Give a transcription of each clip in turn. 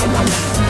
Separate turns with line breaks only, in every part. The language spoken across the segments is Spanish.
Come on.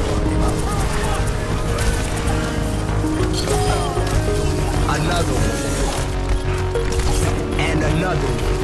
Another one. And another one.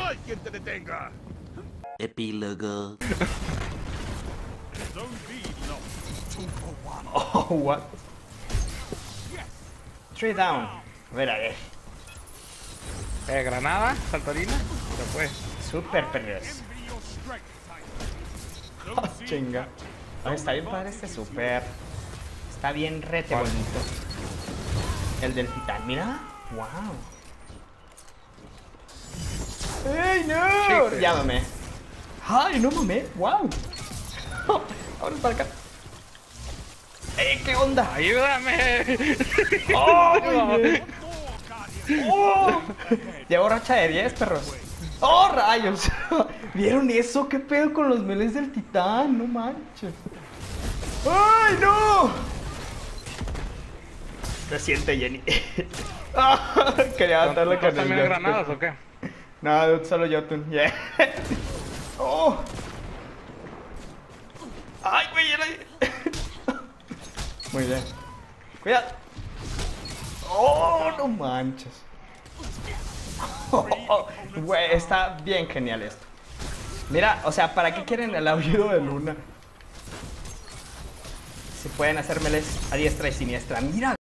No hay quien te detenga.
Epílogo.
Oh, what? Three down. A ver, a ver.
Eh, Granada, Saltarina, fue.
Super
type.
Oh,
C
chinga. Está bien padre este super. Está bien rete bonito. El del titán, mira. Wow. ¡Ey, no! Mamé. ¡Ay, no mamé! ¡Wow! Ahora para acá. ¡Ey, qué onda!
¡Ayúdame!
¡Oh! ¡Oh! Llevo racha de 10, perros. ¡Oh, rayos! ¿Vieron eso? ¿Qué pedo con los meles del titán? No manches. ¡Ay, no! Se siente Jenny. Ah, Quería matarle con el
granadas o qué?
No, solo Jotun. Yeah. ¡Oh! ¡Ay, güey! Era... Muy bien. Cuidado. ¡Oh, no manches! Está bien genial esto. Mira, o sea, ¿para qué quieren el audio de Luna? Se pueden hacer a diestra y siniestra. Mira,